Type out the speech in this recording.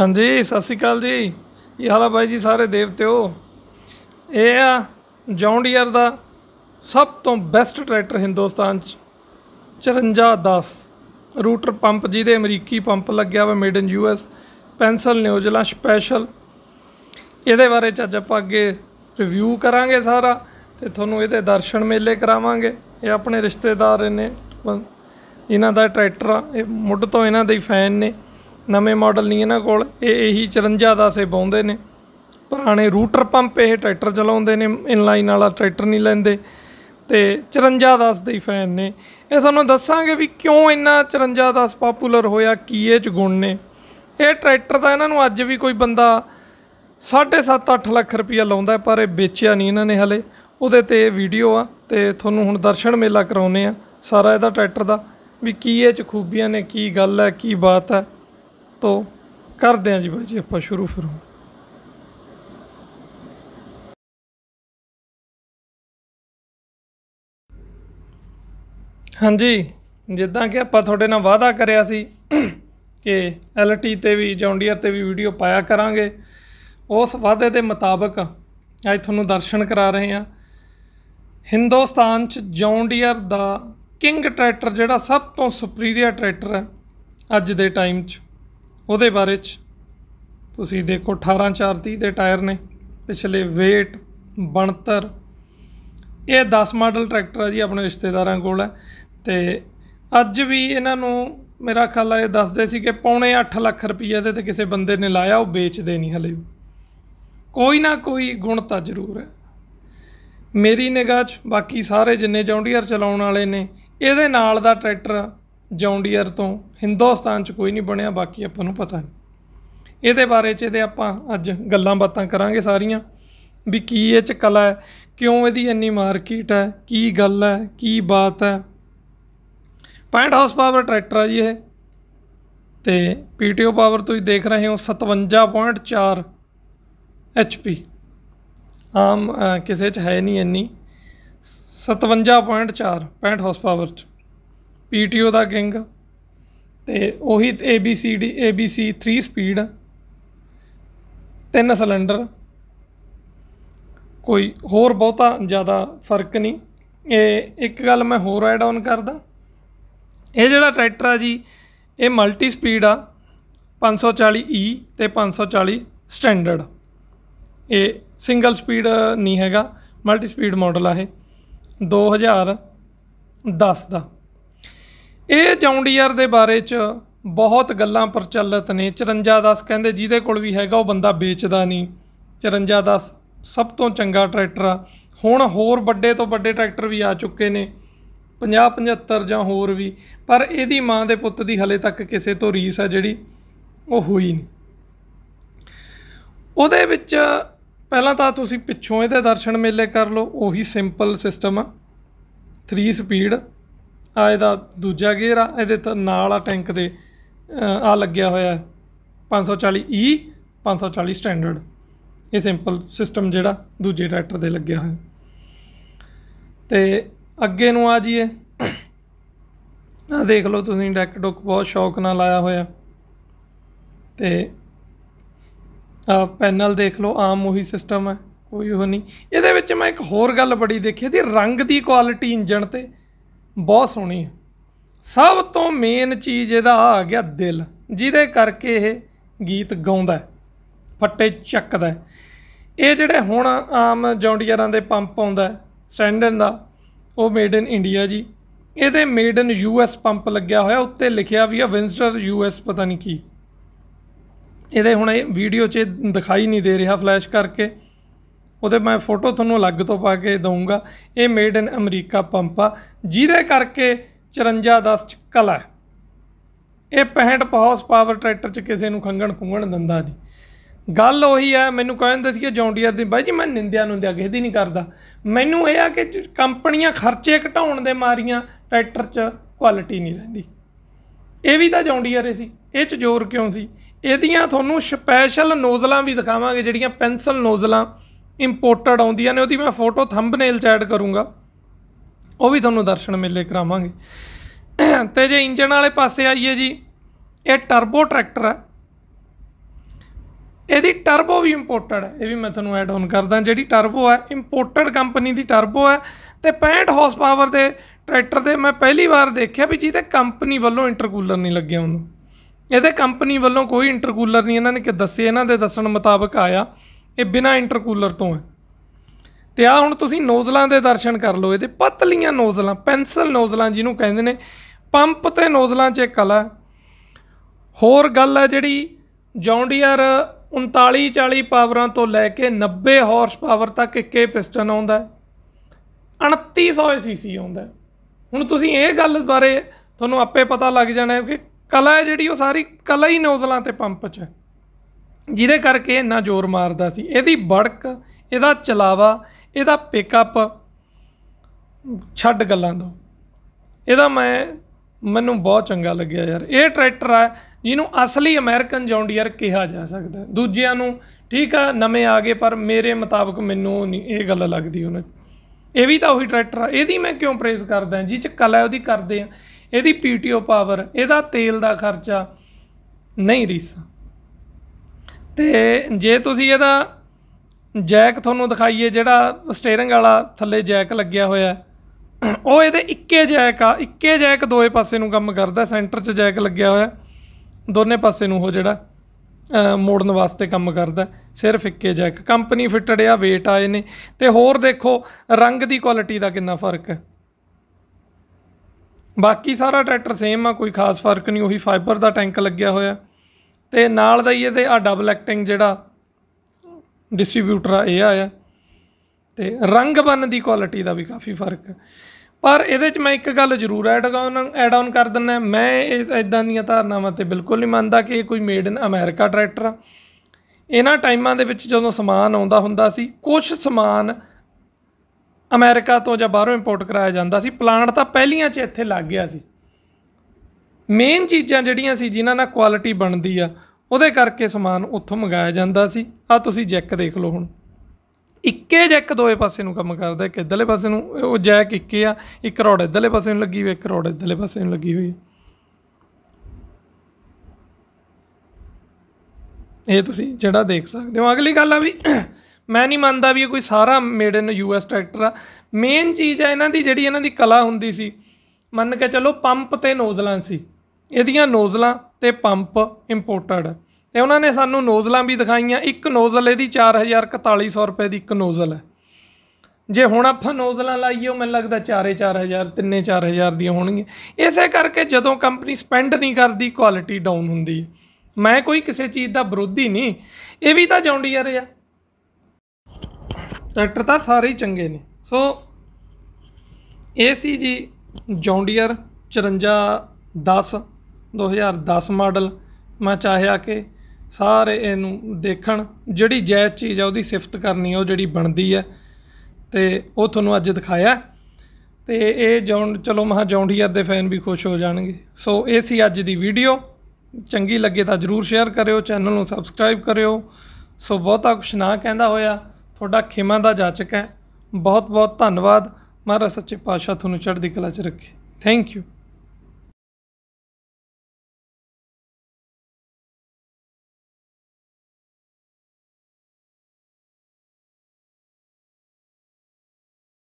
ਹਾਂਜੀ, ਸਤਿ ਸ਼੍ਰੀ ਅਕਾਲ ਜੀ। ਕੀ ਹਾਲ ਆ ਬਾਈ ਜੀ ਸਾਰੇ ਦੇਵਤਿਓ? ਇਹ ਆ ਜੌਨ ਦਾ ਸਭ ਤੋਂ ਬੈਸਟ ਟਰੈਕਟਰ ਹਿੰਦੁਸਤਾਨ ਚ 5410 ਰੂਟਰ ਪੰਪ ਜਿਹਦੇ ਅਮਰੀਕੀ ਪੰਪ ਲੱਗਿਆ ਵਾ ਮੇਡ ਇਨ ਯੂ ਯੂਐਸ ਪੈਨਸਲ ਨਿਊਜ਼ੀਲੈਂਡ ਸਪੈਸ਼ਲ ਇਹਦੇ ਬਾਰੇ ਚ ਅੱਜ ਆਪਾਂ ਅੱਗੇ ਰਿਵਿਊ ਕਰਾਂਗੇ ਸਾਰਾ ਤੇ ਤੁਹਾਨੂੰ ਇਹਦੇ ਦਰਸ਼ਨ ਮੇਲੇ ਕਰਾਵਾਂਗੇ। ਇਹ ਆਪਣੇ ਰਿਸ਼ਤੇਦਾਰ ਨੇ ਇਹਨਾਂ ਦਾ ਟਰੈਕਟਰ ਆ, ਇਹ ਮੁੱਢ ਤੋਂ ਇਹਨਾਂ ਦੇ ਹੀ ਫੈਨ ਨੇ। ਨਵੇਂ ਮਾਡਲ ਨਹੀਂ ਇਹਨਾਂ ਕੋਲ। ਇਹ ਇਹੀ 54 ਦਾ ਸੇ ਪਾਉਂਦੇ ਨੇ। ਪੁਰਾਣੇ ਰੂਟਰ ਪੰਪ ਇਹ ਟਰੈਕਟਰ ਚਲਾਉਂਦੇ ਨੇ ਇਨਲਾਈਨ ਵਾਲਾ ਟਰੈਕਟਰ ਨਹੀਂ ਲੈਂਦੇ। ਤੇ 54 10 ਦੇ ਫੈਨ ਨੇ। ਇਹ ਸਾਨੂੰ ਦੱਸਾਂਗੇ ਵੀ ਕਿਉਂ ਇੰਨਾ 54 10 ਪਪੂਲਰ ਹੋਇਆ, ਕੀ ਇਹ ਚ ਗੁਣ ਨੇ। ਇਹ ਟਰੈਕਟਰ ਤਾਂ ਇਹਨਾਂ ਨੂੰ ਅੱਜ ਵੀ ਕੋਈ ਬੰਦਾ 7.5 8 ਲੱਖ ਰੁਪਇਆ ਲਾਉਂਦਾ ਪਰ ਇਹ ਵੇਚਿਆ ਨਹੀਂ ਇਹਨਾਂ ਨੇ ਹਲੇ। ਉਹਦੇ ਤੇ ਇਹ ਵੀਡੀਓ ਆ, ਤੇ ਤੁਹਾਨੂੰ ਹੁਣ ਦਰਸ਼ਨ ਮੇਲਾ ਕਰਾਉਨੇ ਆ, ਸਾਰਾ ਇਹਦਾ ਟਰੈਕਟਰ ਦਾ, ਵੀ ਕੀ ਇਹ ਚ ਖੂਬੀਆਂ ਨੇ, ਕੀ ਗੱਲ ਹੈ, ਕੀ ਬਾਤ ਹੈ। ਤੋਂ ਕਰਦੇ ਹਾਂ ਜੀ ਬਾਈ ਜੀ ਆਪਾਂ ਸ਼ੁਰੂ ਫਿਰ ਹਾਂਜੀ, ਜਿੱਦਾਂ ਕਿ ਆਪਾਂ ਤੁਹਾਡੇ ਨਾਲ ਵਾਅਦਾ ਕਰਿਆ ਸੀ ਕਿ ਐਲਟੀ ਤੇ ਵੀ ਜੌਂਡੀਅਰ ਤੇ ਵੀ ਵੀਡੀਓ ਪਾਇਆ ਕਰਾਂਗੇ। ਉਸ ਵਾਅਦੇ ਦੇ ਮੁਤਾਬਕ ਅੱਜ ਤੁਹਾਨੂੰ ਦਰਸ਼ਨ ਕਰਾ ਰਹੇ ਹਾਂ ਹਿੰਦੁਸਤਾਨ ਚ ਜੌਂਡੀਅਰ ਦਾ ਕਿੰਗ ਟਰੈਕਟਰ ਜਿਹੜਾ ਸਭ ਤੋਂ ਸੁਪੀਰੀਅਰ ਟਰੈਕਟਰ ਹੈ ਅੱਜ ਦੇ ਟਾਈਮ 'ਚ। ਉਹਦੇ ਬਾਰੇ 'ਚ ਤੁਸੀਂ ਦੇਖੋ 18 430 ਦੇ ਟਾਇਰ ਨੇ, ਪਿਛਲੇ weight, ਬਣਤਰ। ਇਹ 10 ਮਾਡਲ ਟਰੈਕਟਰ ਆ ਜੀ ਆਪਣੇ ਰਿਸ਼ਤੇਦਾਰਾਂ ਕੋਲ ਹੈ। ਤੇ ਅੱਜ ਵੀ ਇਹਨਾਂ ਨੂੰ ਮੇਰਾ ਖਿਆਲ ਹੈ ਇਹ ਦੱਸਦੇ ਸੀ ਕਿ ਪੌਣੇ 8 ਲੱਖ ਰੁਪਏ ਦੇ ਤੇ ਕਿਸੇ ਬੰਦੇ ਨੇ ਲਾਇਆ, ਉਹ ਵੇਚਦੇ ਨਹੀਂ ਹਲੇ ਵੀ। ਕੋਈ ਨਾ ਕੋਈ ਗੁਣ ਤਾਂ ਜ਼ਰੂਰ ਹੈ। ਮੇਰੀ ਨਿਗਾਹ 'ਚ ਬਾਕੀ ਸਾਰੇ ਜਿੰਨੇ ਜੌਂਡੀਅਰ ਚਲਾਉਣ ਵਾਲੇ ਨੇ, ਇਹਦੇ ਨਾਲ ਦਾ ਟਰੈਕਟਰ ਜੌਂਡੀਅਰ ਤੋਂ ਹਿੰਦੁਸਤਾਨ 'ਚ ਕੋਈ ਨਹੀਂ ਬਣਿਆ, ਬਾਕੀ ਆਪਾਂ ਨੂੰ ਪਤਾ ਨਹੀਂ ਇਹਦੇ ਬਾਰੇ 'ਚ ਇਹਦੇ ਆਪਾਂ ਅੱਜ ਗੱਲਾਂ ਬਾਤਾਂ ਕਰਾਂਗੇ ਸਾਰੀਆਂ, ਵੀ ਕੀ ਇਹ 'ਚ ਕਲਾ ਹੈ, ਕਿਉਂ ਇਹਦੀ ਇੰਨੀ ਮਾਰਕੀਟ ਹੈ, ਕੀ ਗੱਲ ਹੈ, ਕੀ ਬਾਤ ਹੈ। 65 ਹਾਰਸ ਪਾਵਰ ਟਰੈਕਟਰ ਆ ਜੀ ਇਹ। ਤੇ ਪੀਟੀਓ ਪਾਵਰ ਤੁਸੀਂ ਦੇਖ ਰਹੇ ਹੋ 57.4 ਐਚਪੀ ਆਮ ਕਿਸੇ 'ਚ ਹੈ ਨਹੀਂ ਇੰਨੀ। 57.4 65 ਹਾਰਸ ਪਾਵਰ 'ਚ। ਪੀਟੀਓ ਦਾ ਕਿੰਗ ਤੇ ਉਹੀ ABCD ABC 3 ਸਪੀਡ ਤਿੰਨ ਸਿਲੰਡਰ ਕੋਈ ਹੋਰ ਬਹੁਤਾ ਜ਼ਿਆਦਾ ਫ਼ਰਕ ਨਹੀਂ। ਇਹ ਇੱਕ ਗੱਲ ਮੈਂ ਹੋਰ ਐਡ ਆਨ ਕਰਦਾ। ਇਹ ਜਿਹੜਾ ਟਰੈਕਟਰ ਆ ਜੀ, ਇਹ ਮਲਟੀ ਸਪੀਡ ਆ 540E ਤੇ 540 ਸਟੈਂਡਰਡ ਇਹ ਸਿੰਗਲ ਸਪੀਡ ਨਹੀਂ ਹੈਗਾ ਮਲਟੀ ਸਪੀਡ ਮਾਡਲ ਆ ਇਹ 2010 ਦਾ। ਇਹ ਜੌਂਡੀਅਰ ਦੇ ਬਾਰੇ ਚ ਬਹੁਤ ਗੱਲਾਂ ਪ੍ਰਚਲਿਤ ਨੇ। 5410 ਕਹਿੰਦੇ ਜਿਹਦੇ ਕੋਲ ਵੀ ਹੈਗਾ, ਉਹ ਬੰਦਾ ਵੇਚਦਾ ਨਹੀਂ। 5410 ਸਭ ਤੋਂ ਚੰਗਾ ਟਰੈਕਟਰ ਆ। ਹੁਣ ਹੋਰ ਵੱਡੇ ਤੋਂ ਵੱਡੇ ਟਰੈਕਟਰ ਵੀ ਆ ਚੁੱਕੇ ਨੇ। 50 75 ਜਾਂ ਹੋਰ ਵੀ। ਪਰ ਇਹਦੀ ਮਾਂ ਦੇ ਪੁੱਤ ਦੀ ਹਲੇ ਤੱਕ ਕਿਸੇ ਤੋਂ ਰੀਸ ਆ ਜਿਹੜੀ ਉਹ ਹੋਈ ਨਹੀਂ। ਉਹਦੇ ਵਿੱਚ ਪਹਿਲਾਂ ਤਾਂ ਤੁਸੀਂ ਪਿੱਛੋਂ ਇਹਦੇ ਦਰਸ਼ਨ ਮੇਲੇ ਕਰ ਲਓ। ਉਹੀ ਸਿੰਪਲ ਸਿਸਟਮ ਆ। 3 ਸਪੀਡ ਆ ਇਹਦਾ ਦੂਜਾ ਗੇਅਰ ਆ, ਇਹਦੇ ਤਾਂ ਨਾਲ ਆ ਟੈਂਕ ਦੇ ਆ ਲੱਗਿਆ ਹੋਇਆ ਹੈ। 540E 540 ਸਟੈਂਡਰਡ ਇਹ ਸਿੰਪਲ ਸਿਸਟਮ ਜਿਹੜਾ ਦੂਜੇ ਟਰੈਕਟਰ ਦੇ ਲੱਗਿਆ ਹੋਇਆ। ਤੇ ਅੱਗੇ ਨੂੰ ਆ ਜੀਏ ਆ ਦੇਖ ਲਓ ਤੁਸੀਂ ਡੈਕ ਡੁੱਕ ਬਹੁਤ ਸ਼ੌਕ ਨਾਲ ਲਾਇਆ ਹੋਇਆ। ਤੇ ਆ ਪੈਨਲ ਦੇਖ ਲਓ, ਆਮ ਉਹੀ ਸਿਸਟਮ ਹੈ, ਕੋਈ ਉਹ ਨਹੀਂ। ਇਹਦੇ ਵਿੱਚ ਮੈਂ ਇੱਕ ਹੋਰ ਗੱਲ ਬੜੀ ਦੇਖੀ, ਇਹਦੀ ਰੰਗ ਦੀ ਕੁਆਲਿਟੀ ਇੰਜਣ ਤੇ ਬਹੁਤ ਸੋਹਣੀ ਹੈ। ਸਭ ਤੋਂ ਮੇਨ ਚੀਜ਼ ਇਹਦਾ ਆ ਗਿਆ ਦਿਲ, ਜਿਹਦੇ ਕਰਕੇ ਇਹ ਗੀਤ ਗਾਉਂਦਾ ਫੱਟੇ ਚੱਕਦਾ ਇਹ ਜਿਹੜੇ ਹੁਣ ਆਮ ਜੌਂਡੀਅਰਾਂ ਦੇ ਪੰਪ ਆਉਂਦਾ ਸਟੈਂਡਰਡ ਦਾ, ਉਹ ਮੇਡ ਇਨ ਇੰਡੀਆ ਜੀ। ਇਹਦੇ ਮੇਡ ਇਨ ਯੂਐਸ ਪੰਪ ਲੱਗਿਆ ਹੋਇਆ, ਉੱਤੇ ਲਿਖਿਆ ਵੀ ਆ ਵਿੰਸਟਰ ਯੂਐਸ ਪਤਾ ਨਹੀਂ ਕੀ। ਇਹਦੇ ਹੁਣ ਇਹ ਵੀਡੀਓ 'ਚ ਦਿਖਾਈ ਨਹੀਂ ਦੇ ਰਿਹਾ ਫਲੈਸ਼ ਕਰਕੇ। ਉਹਦੇ ਮੈਂ ਫੋਟੋ ਤੁਹਾਨੂੰ ਅਲੱਗ ਤੋਂ ਪਾ ਕੇ ਦਊਂਗਾ। ਇਹ ਮੇਡ ਇਨ ਅਮਰੀਕਾ ਪੰਪ ਆ, ਜਿਹਦੇ ਕਰਕੇ 5410 ਚ ਕਲਾ ਇਹ 65 ਹਾਰਸ ਪਾਵਰ ਟਰੈਕਟਰ ਚ ਕਿਸੇ ਨੂੰ ਖੰਗਣ ਖੁੰਗਣ ਦਿੰਦਾ ਨਹੀਂ। ਗੱਲ ਉਹੀ ਹੈ ਮੈਨੂੰ ਕਹਿੰਦੇ ਸੀ ਕਿ ਜੌਂਡੀਅਰ ਦੀ, ਬਾਈ ਜੀ ਮੈਂ ਨਿੰਦਿਆ ਨੁੰਦਿਆ ਕਿਸੇ ਦੀ ਨਹੀਂ ਕਰਦਾ। ਮੈਨੂੰ ਇਹ ਆ ਕਿ ਕੰਪਨੀਆਂ ਖਰਚੇ ਘਟਾਉਣ ਦੇ ਮਾਰੀਆਂ ਟਰੈਕਟਰ 'ਚ ਕੁਆਲਿਟੀ ਨਹੀਂ ਰਹਿੰਦੀ। ਇਹ ਵੀ ਤਾਂ ਜੌਂਡੀਅਰ ਹੀ ਸੀ, ਇਹ 'ਚ ਜ਼ੋਰ ਕਿਉਂ ਸੀ? ਇਹਦੀਆਂ ਤੁਹਾਨੂੰ ਸਪੈਸ਼ਲ ਨੋਜ਼ਲਾਂ ਵੀ ਦਿਖਾਵਾਂਗੇ, ਜਿਹੜੀਆਂ ਪੈਨਸਲ ਨੋਜ਼ਲਾਂ ਇੰਪੋਰਟਡ ਆਉਂਦੀਆਂ ਨੇ, ਉਹਦੀ ਮੈਂ ਫੋਟੋ ਥੰਬਨੇਲ 'ਚ ਐਡ ਕਰੂੰਗਾ। ਉਹ ਵੀ ਤੁਹਾਨੂੰ ਦਰਸ਼ਨ ਮੇਲੇ ਕਰਾਵਾਂਗੇ। ਤੇ ਜੇ ਇੰਜਨ ਵਾਲੇ ਪਾਸੇ ਆਈਏ ਜੀ, ਇਹ ਟਰਬੋ ਟਰੈਕਟਰ ਹੈ। ਇਹਦੀ ਟਰਬੋ ਵੀ ਇੰਪੋਰਟਡ ਹੈ। ਇਹ ਵੀ ਮੈਂ ਤੁਹਾਨੂੰ ਐਡ ਆਨ ਕਰਦਾ, ਜਿਹੜੀ ਟਰਬੋ ਹੈ ਇੰਪੋਰਟਡ ਕੰਪਨੀ ਦੀ ਟਰਬੋ ਹੈ। ਤੇ 65 ਹਾਰਸ ਪਾਵਰ ਦੇ ਟਰੈਕਟਰ ਤੇ ਮੈਂ ਪਹਿਲੀ ਵਾਰ ਦੇਖਿਆ ਵੀ ਜਿਹਦੇ ਕੰਪਨੀ ਵੱਲੋਂ ਇੰਟਰਕੂਲਰ ਨਹੀਂ ਲੱਗਿਆ ਉਹਨੂੰ ਇਹਦੇ ਕੰਪਨੀ ਵੱਲੋਂ ਕੋਈ ਇੰਟਰਕੂਲਰ ਨਹੀਂ, ਇਹਨਾਂ ਨੇ ਕਿ ਦੱਸੇ, ਇਹਨਾਂ ਦੇ ਦੱਸਣ ਮੁਤਾਬਕ ਆਇਆ। ਇਹ ਬਿਨਾ ਇੰਟਰਕੂਲਰ ਤੋਂ ਹੈ। ਤੇ ਆ ਹੁਣ ਤੁਸੀਂ ਨੋਜ਼ਲਾਂ ਦੇ ਦਰਸ਼ਨ ਕਰ ਲਓ, ਇਹਦੇ ਪਤਲੀਆਂ ਨੋਜ਼ਲਾਂ, ਪੈਨਸਲ ਨੋਜ਼ਲਾਂ ਜਿਹਨੂੰ ਕਹਿੰਦੇ ਨੇ, ਪੰਪ ਤੇ ਨੋਜ਼ਲਾਂ 'ਚ ਕਲਾ ਹੋਰ ਗੱਲ ਹੈ ਜਿਹੜੀ ਜੌਂਡੀਅਰ 39 40 ਪਾਵਰਾਂ ਤੋਂ ਲੈ ਕੇ 90 ਹਾਰਸ ਪਾਵਰ ਤੱਕ ਇੱਕੇ ਪਿਸਟਨ ਆਉਂਦਾ 2900 ਸੀਸੀ ਆਉਂਦਾ ਹੁਣ ਤੁਸੀਂ ਇਹ ਗੱਲ ਬਾਰੇ ਤੁਹਾਨੂੰ ਆਪੇ ਪਤਾ ਲੱਗ ਜਾਣਾ ਕਿ ਕਲਾ ਹੈ ਜਿਹੜੀ ਉਹ ਸਾਰੀ ਕਲਾ ਹੀ ਨੋਜ਼ਲਾਂ ਤੇ ਪੰਪ 'ਚ ਹੈ। ਜਿਹਦੇ ਕਰਕੇ ਇੰਨਾ ਜ਼ੋਰ ਮਾਰਦਾ ਸੀ। ਇਹਦੀ ਬੜਕ ਇਹਦਾ ਚਲਾਵਾ, ਇਹਦਾ ਪਿਕਅਪ ਛੱਡ ਗੱਲਾਂ ਦੋ ਇਹਦਾ ਮੈਂ, ਮੈਨੂੰ ਬਹੁਤ ਚੰਗਾ ਲੱਗਿਆ ਯਾਰ। ਇਹ ਟਰੈਕਟਰ ਆ, ਜਿਹਨੂੰ ਅਸਲੀ ਅਮਰੀਕਨ ਜੌਂਡੀਅਰ ਕਿਹਾ ਜਾ ਸਕਦਾ। ਦੂਜਿਆਂ ਨੂੰ ਠੀਕ ਆ, ਨਵੇਂ ਆ ਗਏ, ਪਰ ਮੇਰੇ ਮੁਤਾਬਕ ਮੈਨੂੰ ਨਹੀਂ, ਇਹ ਗੱਲ ਲੱਗਦੀ ਉਹਨਾਂ। ਇਹ ਵੀ ਤਾਂ ਉਹੀ ਟਰੈਕਟਰ ਆ। ਇਹਦੀ ਮੈਂ ਕਿਉਂ ਪ੍ਰੇਜ਼ ਕਰਦਾ ਜਿਹ ਚ ਕਲਾ ਉਹਦੀ ਕਰਦੇ ਆ। ਇਹਦੀ ਪੀਟੀਓ ਪਾਵਰ ਇਹਦਾ ਤੇਲ ਦਾ ਖਰਚਾ ਨਹੀਂ ਰੀਸਾ। ਤੇ ਜੇ ਤੁਸੀਂ ਇਹਦਾ ਜੈਕ ਤੁਹਾਨੂੰ ਦਿਖਾਈਏ, ਜਿਹੜਾ ਸਟੀਅਰਿੰਗ ਵਾਲਾ ਥੱਲੇ ਜੈਕ ਲੱਗਿਆ ਹੋਇਆ ਉਹ ਇਹਦੇ ਇੱਕੇ ਜੈਕ ਆ, ਇੱਕੇ ਜੈਕ ਦੋਏ ਪਾਸੇ ਨੂੰ ਕੰਮ ਕਰਦਾ, ਸੈਂਟਰ 'ਚ ਜੈਕ ਲੱਗਿਆ ਹੋਇਆ। ਦੋਨੇ ਪਾਸੇ ਨੂੰ ਉਹ ਜਿਹੜਾ ਮੋੜਨ ਵਾਸਤੇ ਕੰਮ ਕਰਦਾ ਸਿਰਫ ਇੱਕੇ ਜੈਕ। ਕੰਪਨੀ ਫਿੱਟਡ ਆ, weight ਆਏ ਨੇ ਤੇ ਹੋਰ ਦੇਖੋ, ਰੰਗ ਦੀ ਕੁਆਲਿਟੀ ਦਾ ਕਿੰਨਾ ਫ਼ਰਕ ਹੈ। ਬਾਕੀ ਸਾਰਾ ਟਰੈਕਟਰ ਸੇਮ ਆ, ਕੋਈ ਖਾਸ ਫ਼ਰਕ ਨਹੀਂ, ਉਹੀ ਫਾਈਬਰ ਦਾ ਟੈਂਕ ਲੱਗਿਆ ਹੋਇਆ। ਤੇ ਨਾਲ ਦਾ ਹੀ ਇਹਦੇ ਆ ਡਬਲ ਐਕਟਿੰਗ ਜਿਹੜਾ ਡਿਸਟ੍ਰੀਬਿਊਟਰ ਆ, ਇਹ ਆਇਆ। ਤੇ ਰੰਗ ਬੰਨ ਦੀ ਕੁਆਲਿਟੀ ਦਾ ਵੀ ਕਾਫੀ ਫ਼ਰਕ ਹੈ। ਪਰ ਇਹਦੇ 'ਚ ਮੈਂ ਇੱਕ ਗੱਲ ਜ਼ਰੂਰ ਐਡ ਆਨ ਐਡ ਆਨ ਕਰ ਦਿੰਦਾ ਮੈਂ ਇਹ ਇਦਾਂ ਦੀਆਂ ਧਾਰਨਾਵਾਂ ਤੇ ਬਿਲਕੁਲ ਨਹੀਂ ਮੰਨਦਾ ਕਿ ਇਹ ਕੋਈ ਮੇਡ ਇਨ ਅਮਰੀਕਾ ਟਰੈਕਟਰ ਆ। ਇਹਨਾਂ ਟਾਈਮਾਂ ਦੇ ਵਿੱਚ ਜਦੋਂ ਸਮਾਨ ਆਉਂਦਾ ਹੁੰਦਾ ਸੀ ਕੁਝ ਸਮਾਨ ਅਮਰੀਕਾ ਤੋਂ ਜਾਂ ਬਾਹਰੋਂ ਇੰਪੋਰਟ ਕਰਾਇਆ ਜਾਂਦਾ ਸੀ। ਪਲਾਂਟ ਤਾਂ ਪਹਿਲੀਆਂ 'ਚ ਇੱਥੇ ਲੱਗ ਗਿਆ ਸੀ। ਮੇਨ ਚੀਜ਼ਾਂ ਜਿਹੜੀਆਂ ਸੀ, ਜਿਨ੍ਹਾਂ ਨਾਲ ਕੁਆਲਿਟੀ ਬਣਦੀ ਆ, ਉਹਦੇ ਕਰਕੇ ਸਮਾਨ ਉੱਥੋਂ ਮੰਗਾਇਆ ਜਾਂਦਾ ਸੀ। ਆ ਤੁਸੀਂ ਜੈਕ ਦੇਖ ਲਓ ਹੁਣ। ਇੱਕੇ ਜੈਕ ਦੋਏ ਪਾਸੇ ਨੂੰ ਕੰਮ ਕਰਦਾ, ਇੱਕ ਇਧਰਲੇ ਪਾਸੇ ਨੂੰ, ਉਹ ਜੈਕ ਇੱਕੇ ਆ, ਇੱਕ ਰੋਡ ਇਧਰਲੇ ਪਾਸੇ ਨੂੰ ਲੱਗੀ ਹੋਈ, ਇੱਕ ਰੋਡ ਇਧਰਲੇ ਪਾਸੇ ਨੂੰ ਲੱਗੀ ਹੋਈ। ਇਹ ਤੁਸੀਂ ਜਿਹੜਾ ਦੇਖ ਸਕਦੇ ਹੋ। ਅਗਲੀ ਗੱਲ ਆ ਵੀ, ਮੈਂ ਨਹੀਂ ਮੰਨਦਾ ਵੀ ਇਹ ਕੋਈ ਸਾਰਾ ਮੇਡ ਇਨ ਯੂਐਸ ਟਰੈਕਟਰ ਆ। ਮੇਨ ਚੀਜ਼ ਆ, ਇਹਨਾਂ ਦੀ ਜਿਹੜੀ ਇਹਨਾਂ ਦੀ ਕਲਾ ਹੁੰਦੀ ਸੀ, ਮੰਨ ਕੇ ਚੱਲੋ ਪੰਪ ਤੇ ਨੋਜ਼ਲਾਂ ਸੀ। ਇਹਦੀਆਂ ਨੋਜ਼ਲਾਂ ਤੇ ਪੰਪ ਇੰਪੋਰਟਡ ਤੇ ਉਹਨਾਂ ਨੇ ਸਾਨੂੰ ਨੋਜ਼ਲਾਂ ਵੀ ਦਿਖਾਈਆਂ। ਇੱਕ ਨੋਜ਼ਲ ਇਹਦੀ 4400 ਰੁਪਏ ਦੀ ਇੱਕ ਨੋਜ਼ਲ ਹੈ। ਜੇ ਹੁਣ ਆਪਾਂ ਨੋਜ਼ਲਾਂ ਲਾਈਏ, ਉਹ ਮੈਨੂੰ ਲੱਗਦਾ 4 4000 3 4000 ਦੀਆਂ ਹੋਣਗੀਆਂ। ਇਸੇ ਕਰਕੇ ਜਦੋਂ ਕੰਪਨੀ ਸਪੈਂਡ ਨਹੀਂ ਕਰਦੀ ਕੁਆਲਿਟੀ ਡਾਊਨ ਹੁੰਦੀ ਹੈ। ਮੈਂ ਕੋਈ ਕਿਸੇ ਚੀਜ਼ ਦਾ ਵਿਰੋਧੀ ਨਹੀਂ। ਇਹ ਵੀ ਤਾਂ ਜੌਂਡੀਅਰ ਆ ਟਰੈਕਟਰ ਤਾਂ ਸਾਰੇ ਹੀ ਚੰਗੇ ਨੇ। ਸੋ, ਇਹ ਸੀ ਜੀ ਜੌਂਡੀਅਰ 5410 2010 ਮਾਡਲ, ਮੈਂ ਚਾਹਿਆ ਕਿ ਸਾਰੇ ਇਹਨੂੰ ਦੇਖਣ, ਜਿਹੜੀ ਜਾਇਜ਼ ਚੀਜ਼ ਆ ਉਹਦੀ ਸਿਫਤ ਕਰਨੀ, ਉਹ ਜਿਹੜੀ ਬਣਦੀ ਹੈ ਤੇ ਉਹ ਤੁਹਾਨੂੰ ਅੱਜ ਦਿਖਾਇਆ। ਤੇ ਇਹ ਜੌਨ ਚਲੋ ਮਹਾ ਜੌਂਡੀਅਰ ਦੇ ਫੈਨ ਵੀ ਖੁਸ਼ ਹੋ ਜਾਣਗੇ। ਸੋ ਇਹ ਸੀ ਅੱਜ ਦੀ ਵੀਡੀਓ। ਚੰਗੀ ਲੱਗੇ ਤਾਂ ਜਰੂਰ ਸ਼ੇਅਰ ਕਰਿਓ, ਚੈਨਲ ਨੂੰ ਸਬਸਕ੍ਰਾਈਬ ਕਰਿਓ। ਸੋ ਬਹੁਤਾ ਕੁਛ ਨਾ ਕਹਿੰਦਾ ਹੋਇਆ, ਤੁਹਾਡਾ ਖਿਮਾ ਦਾ ਜਾਚਕ ਹੈ। ਬਹੁਤ ਬਹੁਤ ਧੰਨਵਾਦ। ਮਹਾਰਾਜ ਸੱਚੇ ਪਾਤਸ਼ਾਹ ਤੁਹਾਨੂੰ ਚੜ੍ਹਦੀ ਕਲਾ 'ਚ ਰੱਖੇ। Thank you